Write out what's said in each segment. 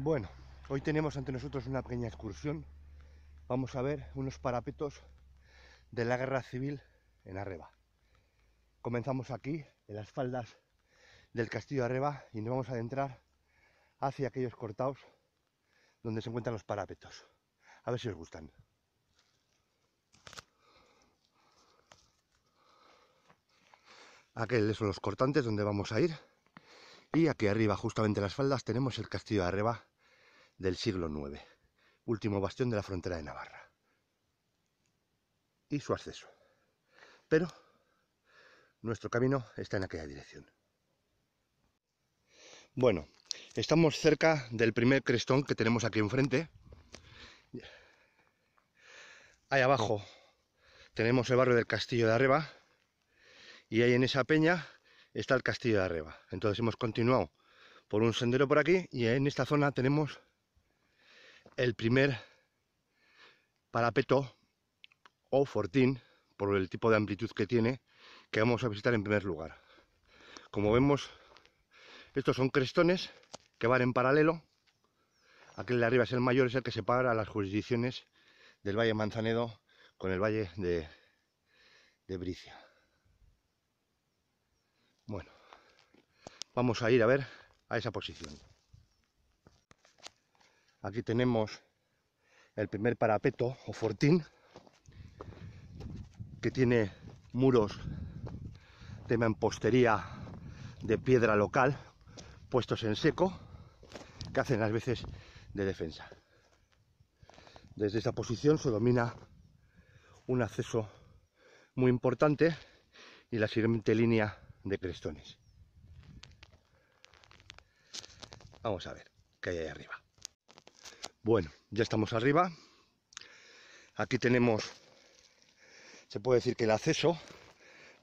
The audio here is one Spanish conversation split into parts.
Bueno, hoy tenemos ante nosotros una pequeña excursión. Vamos a ver unos parapetos de la guerra civil en Arreba. Comenzamos aquí, en las faldas del castillo de Arreba, y nos vamos a adentrar hacia aquellos cortados donde se encuentran los parapetos. A ver si os gustan. Aquellos son los cortantes donde vamos a ir. Y aquí arriba, justamente en las faldas, tenemos el castillo de Arreba del siglo IX, último bastión de la frontera de Navarra. Y su acceso. Pero nuestro camino está en aquella dirección. Bueno, estamos cerca del primer crestón que tenemos aquí enfrente. Ahí abajo tenemos el barrio del Castillo de Arreba y ahí en esa peña está el castillo de Arreba. Entonces hemos continuado por un sendero por aquí y en esta zona tenemos el primer parapeto o fortín, por el tipo de amplitud que tiene, que vamos a visitar en primer lugar. Como vemos, estos son crestones que van en paralelo. Aquel de arriba es el mayor, es el que separa las jurisdicciones del Valle Manzanedo con el Valle de, de Bricia. Bueno, vamos a ir a ver a esa posición. Aquí tenemos el primer parapeto o fortín que tiene muros de mampostería de piedra local puestos en seco que hacen las veces de defensa. Desde esta posición se domina un acceso muy importante y la siguiente línea de crestones. Vamos a ver qué hay ahí arriba. Bueno, ya estamos arriba. Aquí tenemos, se puede decir que el acceso,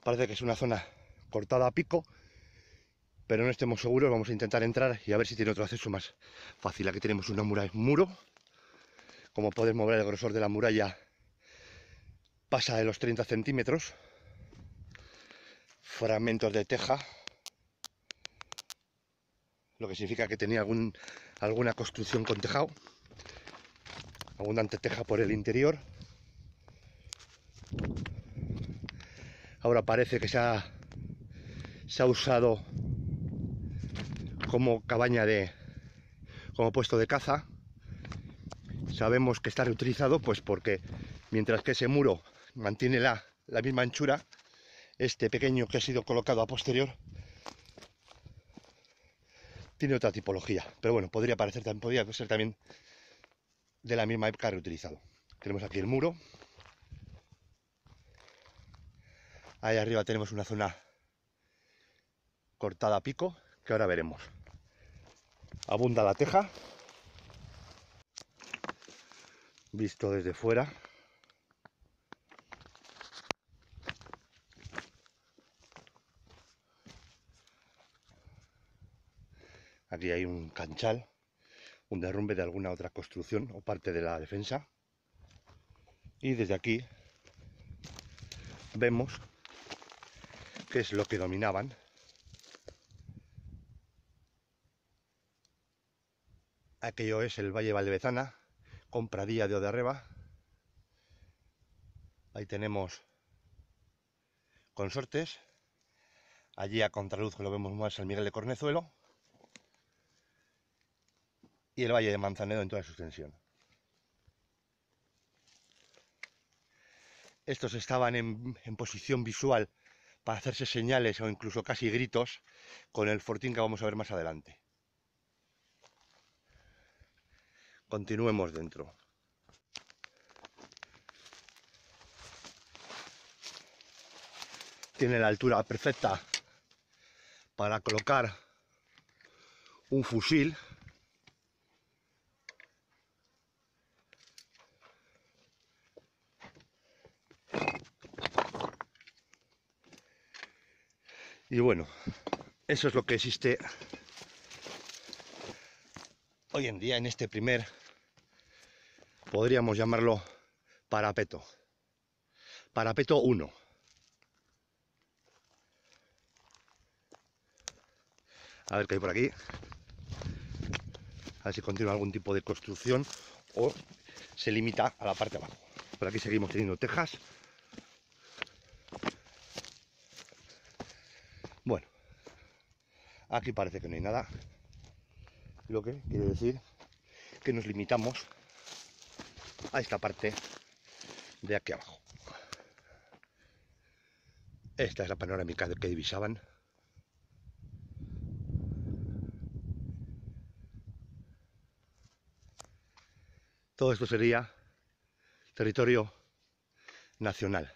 parece que es una zona cortada a pico, pero no estemos seguros, vamos a intentar entrar y a ver si tiene otro acceso más fácil. Aquí tenemos una muralla, muro, como podemos ver el grosor de la muralla pasa de los 30 centímetros, fragmentos de teja, lo que significa que tenía algún, alguna construcción con tejado, abundante teja por el interior. Ahora parece que se ha, se ha usado como cabaña de, como puesto de caza. Sabemos que está reutilizado, pues porque mientras que ese muro mantiene la, la misma anchura, este pequeño que ha sido colocado a posterior tiene otra tipología. Pero bueno, podría parecer podría ser también de la misma época reutilizado. Tenemos aquí el muro. Ahí arriba tenemos una zona cortada a pico, que ahora veremos. Abunda la teja. Visto desde fuera. Aquí hay un canchal, un derrumbe de alguna otra construcción o parte de la defensa. Y desde aquí vemos qué es lo que dominaban. Aquello es el Valle Valdevezana, compradilla de Odarreba. Ahí tenemos consortes. Allí a contraluz lo vemos más San Miguel de Cornezuelo y el Valle de Manzanedo en toda su extensión. Estos estaban en, en, posición visual para hacerse señales o incluso casi gritos con el fortín que vamos a ver más adelante. Continuemos dentro. Tiene la altura perfecta para colocar un fusil Y bueno, eso es lo que existe hoy en día en este primer, podríamos llamarlo parapeto. Parapeto 1. A ver qué hay por aquí. a ver si continúa algún tipo de construcción o se limita a la parte de abajo. Por aquí seguimos teniendo tejas. Bueno, aquí parece que no hay nada, lo que quiere decir que nos limitamos a esta parte de aquí abajo. Esta es la panorámica que divisaban. Todo esto sería territorio nacional.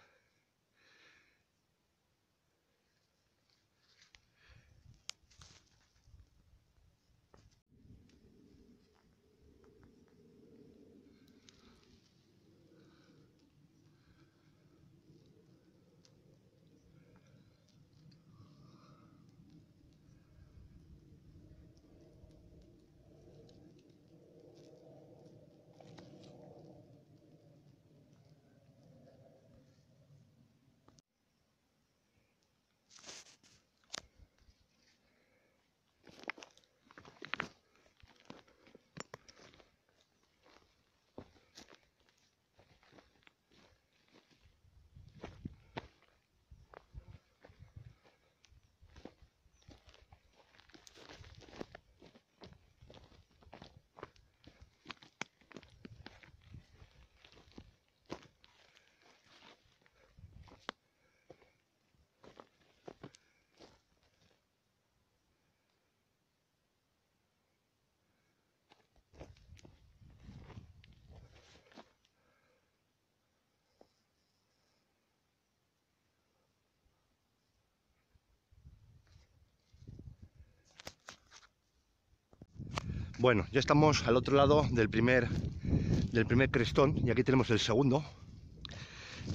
Bueno, ya estamos al otro lado del primer, del primer crestón y aquí tenemos el segundo.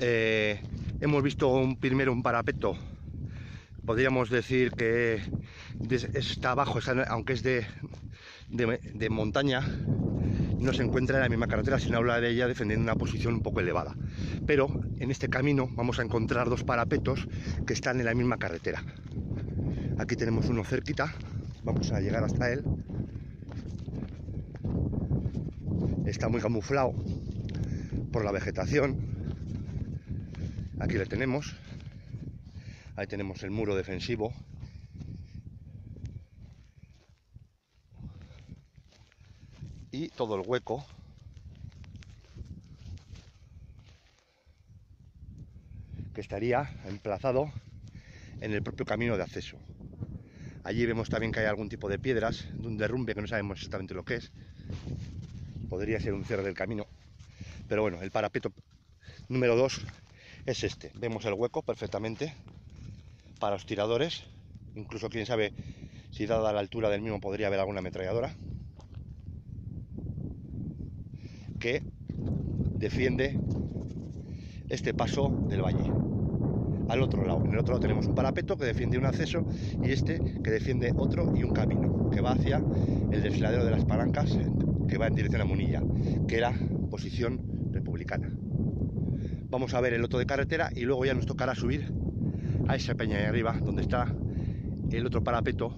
Eh, hemos visto un, primero un parapeto, podríamos decir que está abajo, aunque es de, de, montaña, no se encuentra en la misma carretera, sino habla de ella defendiendo una posición un poco elevada. Pero en este camino vamos a encontrar dos parapetos que están en la misma carretera. Aquí tenemos uno cerquita, vamos a llegar hasta él está muy camuflado por la vegetación. Aquí le tenemos. Ahí tenemos el muro defensivo. Y todo el hueco. que estaría emplazado en el propio camino de acceso. Allí vemos también que hay algún tipo de piedras, de un derrumbe que no sabemos exactamente lo que es podría ser un cierre del camino. Pero bueno, el parapeto número 2 es este. Vemos el hueco perfectamente para los tiradores. Incluso quién sabe si dada la altura del mismo podría haber alguna ametralladora. Que defiende este paso del valle. Al otro lado, en el otro lado tenemos un parapeto que defiende un acceso y este que defiende otro y un camino que va hacia el desfiladero de las palancas que va en dirección a Munilla, que era posición republicana. Vamos a ver el otro de carretera y luego ya nos tocará subir a esa peña de arriba, donde está el otro parapeto,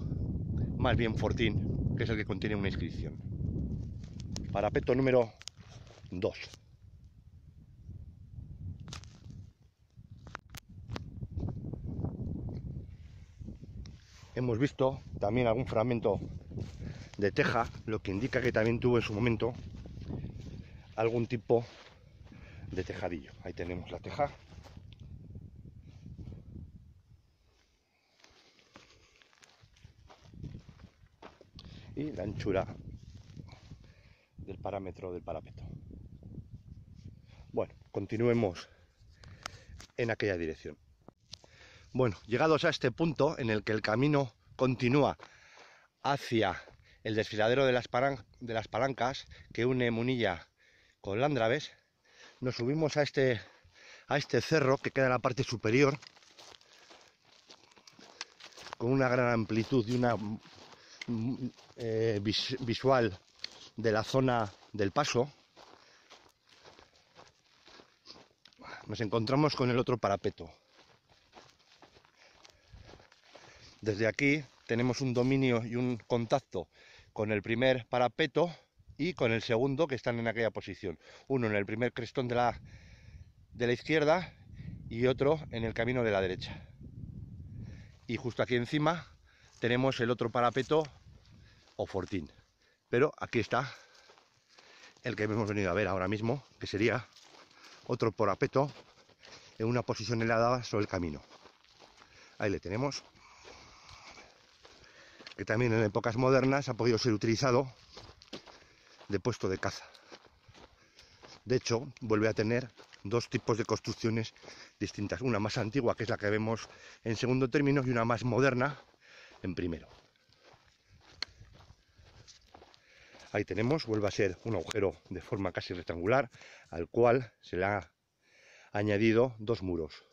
más bien fortín, que es el que contiene una inscripción. Parapeto número 2. Hemos visto también algún fragmento de teja, lo que indica que también tuvo en su momento algún tipo de tejadillo. Ahí tenemos la teja. Y la anchura del parámetro del parapeto. Bueno, continuemos en aquella dirección. Bueno, llegados a este punto en el que el camino continúa hacia el desfiladero de las, palancas que une Munilla con Landraves, nos subimos a este, a este cerro que queda en la parte superior con una gran amplitud y una eh, visual de la zona del paso. Nos encontramos con el otro parapeto. Desde aquí tenemos un dominio y un contacto con el primer parapeto y con el segundo que están en aquella posición. Uno en el primer crestón de la, de la izquierda y otro en el camino de la derecha. Y justo aquí encima tenemos el otro parapeto o fortín. Pero aquí está el que hemos venido a ver ahora mismo, que sería otro parapeto en una posición helada sobre el camino. Ahí le tenemos. Que también en épocas modernas ha podido ser utilizado de puesto de caza. De hecho, vuelve a tener dos tipos de construcciones distintas. Una más antigua, que es la que vemos en segundo término, y una más moderna en primero. Ahí tenemos, vuelve a ser un agujero de forma casi rectangular, al cual se le ha añadido dos muros.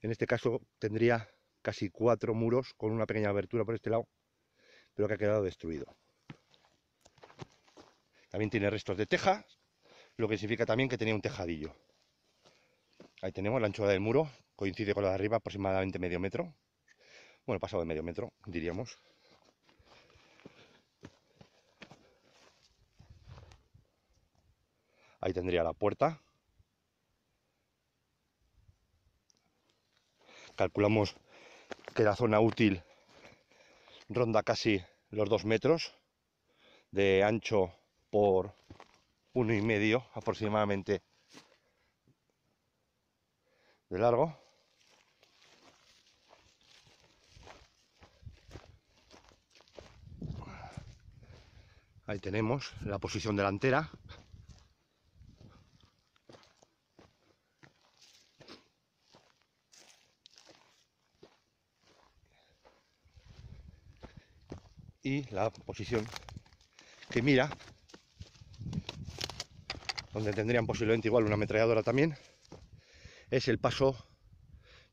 En este caso tendría casi cuatro muros con una pequeña abertura por este lado, pero que ha quedado destruido. También tiene restos de teja, lo que significa también que tenía un tejadillo. Ahí tenemos la anchura del muro, coincide con la de arriba aproximadamente medio metro. Bueno, pasado de medio metro, diríamos. Ahí tendría la puerta. Calculamos que la zona útil ronda casi los dos metros de ancho por uno y medio aproximadamente de largo. Ahí tenemos la posición delantera. Y la posición que mira donde tendrían posiblemente igual una ametralladora también, es el paso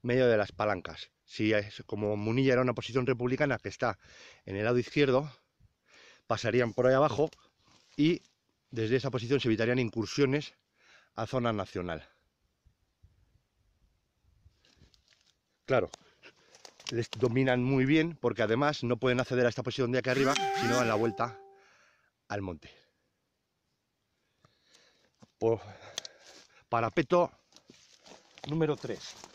medio de las palancas. Si es, como Munilla era una posición republicana que está en el lado izquierdo, pasarían por ahí abajo y desde esa posición se evitarían incursiones a zona nacional. Claro, les dominan muy bien porque además no pueden acceder a esta posición de aquí arriba, sino en la vuelta al monte parapeto número 3.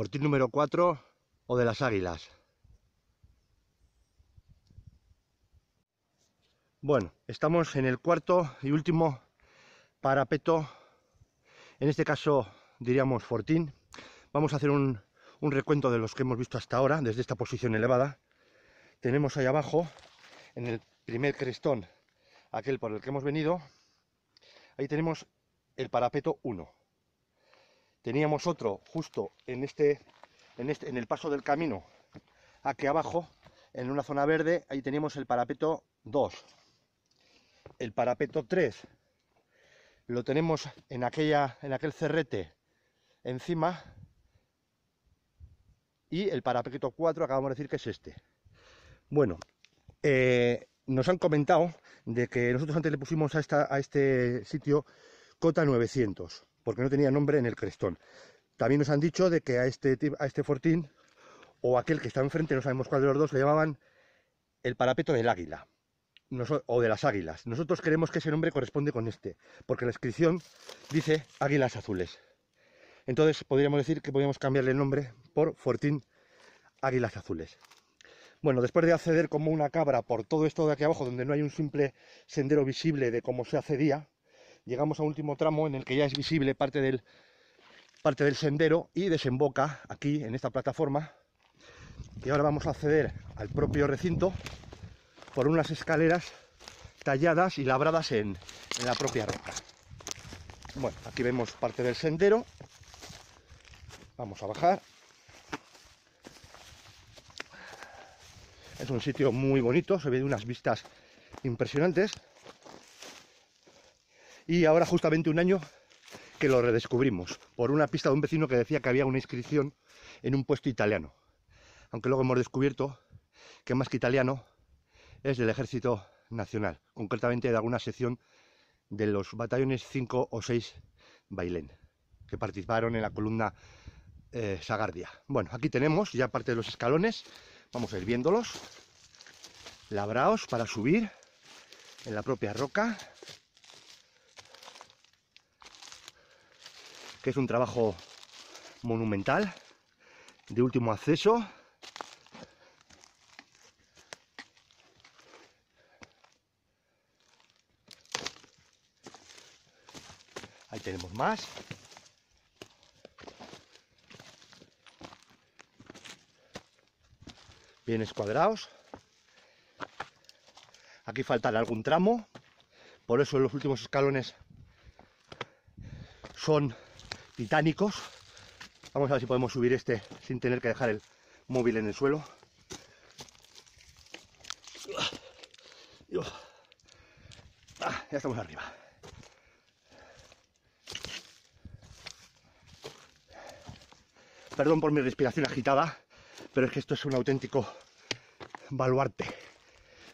Fortín número 4 o de las águilas. Bueno, estamos en el cuarto y último parapeto, en este caso diríamos fortín. Vamos a hacer un, un recuento de los que hemos visto hasta ahora, desde esta posición elevada. Tenemos ahí abajo, en el primer crestón, aquel por el que hemos venido, ahí tenemos el parapeto 1 teníamos otro justo en este, en este, en el paso del camino, aquí abajo, en una zona verde, ahí teníamos el parapeto 2. El parapeto 3 lo tenemos en, aquella, en aquel cerrete encima. Y el parapeto 4 acabamos de decir que es este. Bueno, eh, nos han comentado de que nosotros antes le pusimos a, esta, a este sitio cota 900 porque no tenía nombre en el crestón. También nos han dicho de que a este, a este fortín, o aquel que está enfrente, no sabemos cuál de los dos, le llamaban el parapeto del águila, o de las águilas. Nosotros creemos que ese nombre corresponde con este, porque la inscripción dice águilas azules. Entonces podríamos decir que podríamos cambiarle el nombre por fortín águilas azules. Bueno, después de acceder como una cabra por todo esto de aquí abajo, donde no hay un simple sendero visible de cómo se accedía, llegamos a un último tramo en el que ya es visible parte del, parte del sendero y desemboca aquí en esta plataforma. Y ahora vamos a acceder al propio recinto por unas escaleras talladas y labradas en, en la propia roca. Bueno, aquí vemos parte del sendero. Vamos a bajar. Es un sitio muy bonito, se ve de unas vistas impresionantes. Y ahora justamente un año que lo redescubrimos por una pista de un vecino que decía que había una inscripción en un puesto italiano. Aunque luego hemos descubierto que más que italiano es del ejército nacional, concretamente de alguna sección de los batallones 5 o 6 Bailén, que participaron en la columna eh, Sagardia. Bueno, aquí tenemos ya parte de los escalones, vamos a ir viéndolos, labraos para subir en la propia roca, que es un trabajo monumental, de último acceso. Ahí tenemos más. Bien escuadrados. Aquí faltará algún tramo, por eso los últimos escalones son titánicos. Vamos a ver si podemos subir este sin tener que dejar el móvil en el suelo. Ah, ya estamos arriba. Perdón por mi respiración agitada, pero es que esto es un auténtico baluarte.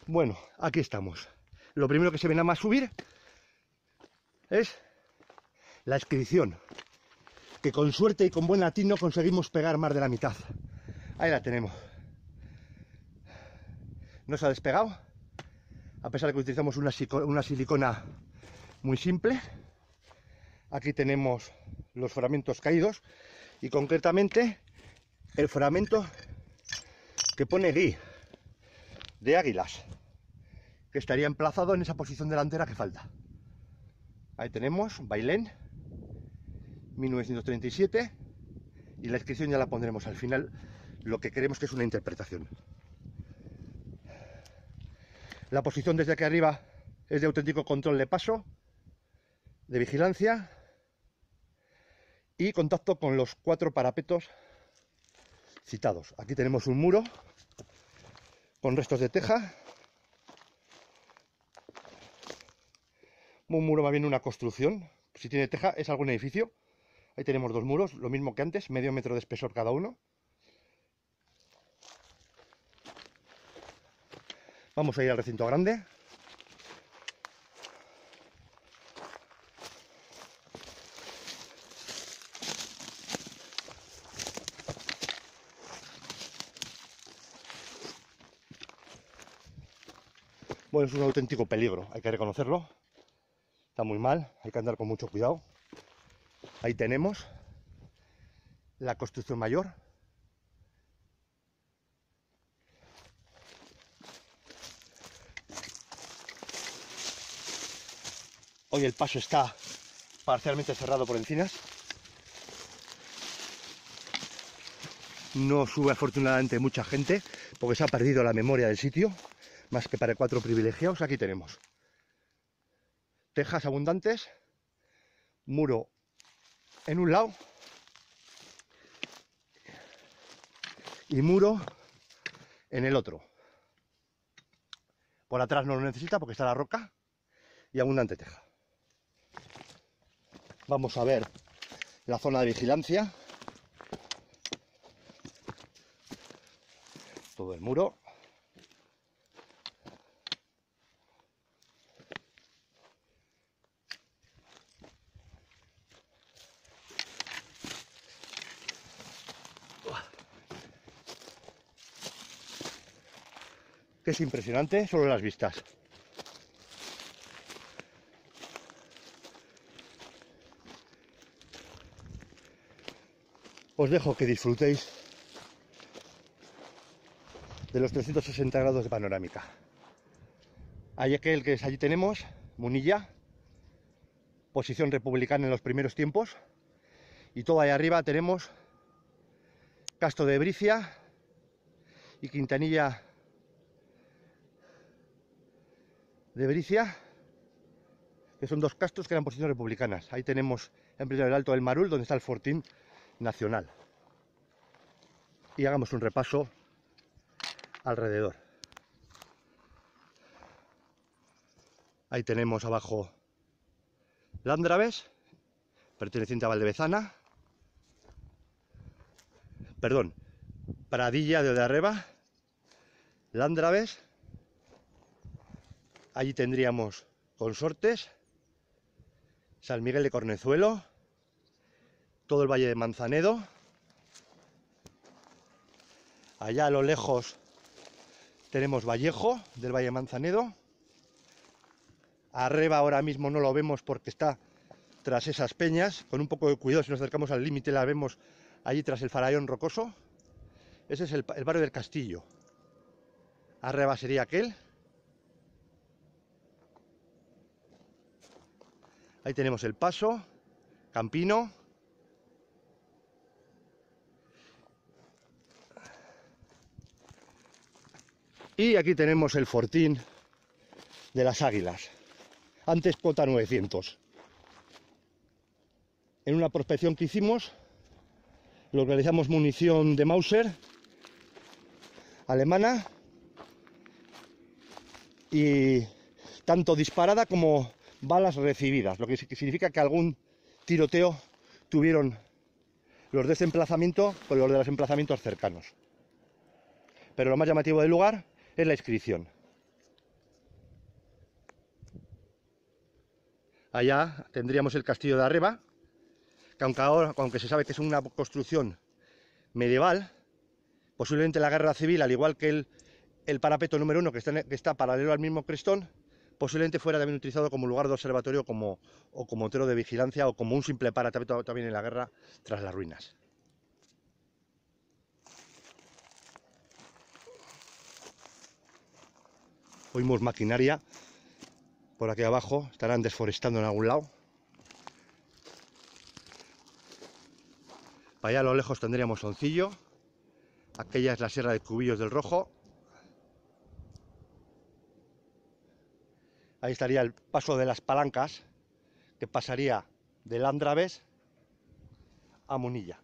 Bueno, aquí estamos. Lo primero que se ve nada más subir es la inscripción que con suerte y con buen latino conseguimos pegar más de la mitad. Ahí la tenemos. No se ha despegado, a pesar de que utilizamos una, una silicona muy simple. Aquí tenemos los fragmentos caídos y concretamente el fragmento que pone Gui de águilas que estaría emplazado en esa posición delantera que falta. Ahí tenemos Bailén 1937 y la inscripción ya la pondremos al final, lo que queremos que es una interpretación. La posición desde aquí arriba es de auténtico control de paso, de vigilancia y contacto con los cuatro parapetos citados. Aquí tenemos un muro con restos de teja, un muro va bien una construcción, si tiene teja es algún edificio, Ahí tenemos dos muros, lo mismo que antes, medio metro de espesor cada uno. Vamos a ir al recinto grande. Bueno, es un auténtico peligro, hay que reconocerlo. Está muy mal, hay que andar con mucho cuidado. Ahí tenemos la construcción mayor. Hoy el paso está parcialmente cerrado por encinas. No sube afortunadamente mucha gente porque se ha perdido la memoria del sitio, más que para cuatro privilegiados. Aquí tenemos tejas abundantes, muro en un lado y muro en el otro. Por atrás no lo necesita porque está la roca y abundante teja. Vamos a ver la zona de vigilancia. Todo el muro. Que es impresionante solo las vistas. Os dejo que disfrutéis de los 360 grados de panorámica. Hay aquel que es, allí tenemos, Munilla, posición republicana en los primeros tiempos. Y todo ahí arriba tenemos Castro de Bricia y Quintanilla de Bricia, que son dos castros que eran posiciones republicanas. Ahí tenemos en primer el Alto del Marul, donde está el Fortín Nacional. Y hagamos un repaso alrededor. Ahí tenemos abajo Landraves, perteneciente a Valdebezana. Perdón, Pradilla de Arriba, Landraves. Allí tendríamos Consortes, San Miguel de Cornezuelo, todo el Valle de Manzanedo. Allá a lo lejos tenemos Vallejo del Valle de Manzanedo. Arriba ahora mismo no lo vemos porque está tras esas peñas. Con un poco de cuidado, si nos acercamos al límite, la vemos allí tras el farallón rocoso. Ese es el, el barrio del Castillo. Arriba sería aquel. Ahí tenemos el paso, Campino. Y aquí tenemos el fortín de las águilas. Antes cuota 900. En una prospección que hicimos, localizamos munición de Mauser alemana y tanto disparada como balas recibidas, lo que significa que algún tiroteo tuvieron los de ese emplazamiento con los de los emplazamientos cercanos. Pero lo más llamativo del lugar es la inscripción. Allá tendríamos el castillo de arriba, que aunque, ahora, aunque se sabe que es una construcción medieval, posiblemente la guerra civil, al igual que el, el parapeto número uno que está, que está, paralelo al mismo crestón, posiblemente fuera también utilizado como lugar de observatorio como, o como motero de vigilancia o como un simple parapeto también en la guerra tras las ruinas. Oímos maquinaria por aquí abajo, estarán desforestando en algún lado. Para allá a lo lejos tendríamos Soncillo, aquella es la Sierra de Cubillos del Rojo. Ahí estaría el paso de las palancas, que pasaría del Andraves a Munilla.